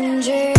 messenger